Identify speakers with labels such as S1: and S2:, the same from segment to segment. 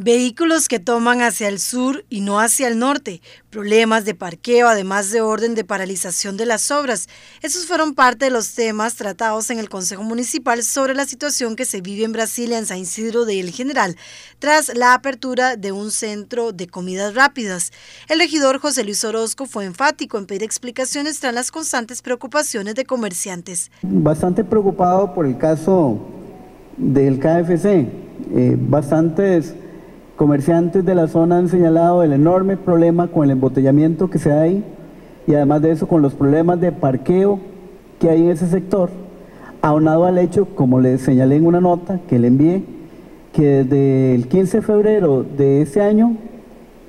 S1: Vehículos que toman hacia el sur y no hacia el norte, problemas de parqueo, además de orden de paralización de las obras. Esos fueron parte de los temas tratados en el Consejo Municipal sobre la situación que se vive en Brasilia, en San Isidro de El General, tras la apertura de un centro de comidas rápidas. El regidor José Luis Orozco fue enfático en pedir explicaciones tras las constantes preocupaciones de comerciantes.
S2: Bastante preocupado por el caso del KFC. Eh, bastantes Comerciantes de la zona han señalado el enorme problema con el embotellamiento que se da ahí y además de eso con los problemas de parqueo que hay en ese sector, aunado al hecho, como les señalé en una nota que le envié, que desde el 15 de febrero de ese año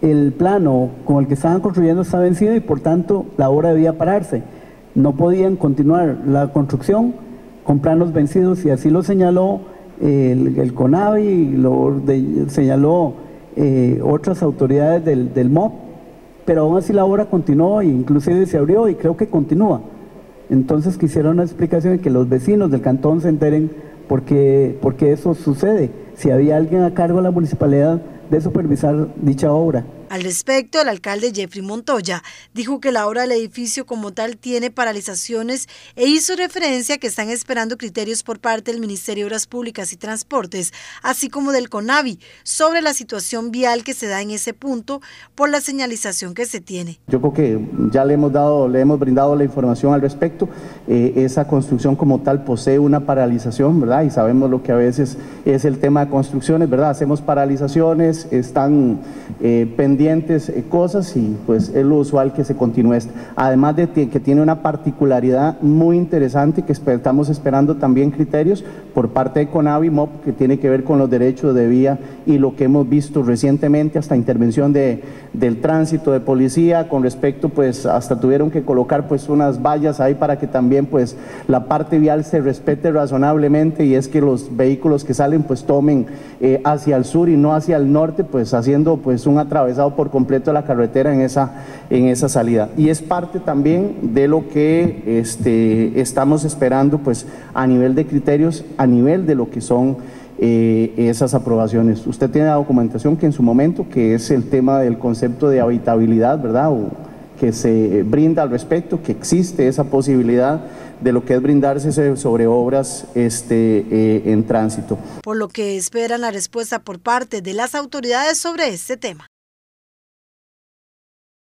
S2: el plano con el que estaban construyendo está vencido y por tanto la obra debía pararse. No podían continuar la construcción con planos vencidos y así lo señaló el, el CONAVI, lo señaló eh, otras autoridades del, del MOP, pero aún así la obra continuó e inclusive se abrió y creo que continúa. Entonces quisiera una explicación de que los vecinos del cantón se enteren por qué, por qué eso sucede, si había alguien a cargo de la municipalidad de supervisar dicha obra.
S1: Al respecto, el alcalde Jeffrey Montoya dijo que la obra del edificio como tal tiene paralizaciones e hizo referencia a que están esperando criterios por parte del Ministerio de Obras Públicas y Transportes, así como del CONAVI, sobre la situación vial que se da en ese punto por la señalización que se tiene.
S3: Yo creo que ya le hemos dado, le hemos brindado la información al respecto. Eh, esa construcción como tal posee una paralización, ¿verdad? Y sabemos lo que a veces es el tema de construcciones, ¿verdad? Hacemos paralizaciones, están eh, pendientes eh, cosas y pues es lo usual que se continúe esto. Además de que tiene una particularidad muy interesante que estamos esperando también criterios por parte de Conavi MOP que tiene que ver con los derechos de vía y lo que hemos visto recientemente hasta intervención de, del tránsito de policía con respecto pues hasta tuvieron que colocar pues unas vallas ahí para que también pues la parte vial se respete razonablemente y es que los vehículos que salen pues tomen eh, hacia el sur y no hacia el norte pues haciendo pues un atravesado por completo la carretera en esa, en esa salida. Y es parte también de lo que este, estamos esperando pues, a nivel de criterios, a nivel de lo que son eh, esas aprobaciones. Usted tiene la documentación que en su momento, que es el tema del concepto de habitabilidad, ¿verdad? O que se brinda al respecto, que existe esa posibilidad de lo que es brindarse sobre obras este, eh, en tránsito.
S1: Por lo que esperan la respuesta por parte de las autoridades sobre este tema.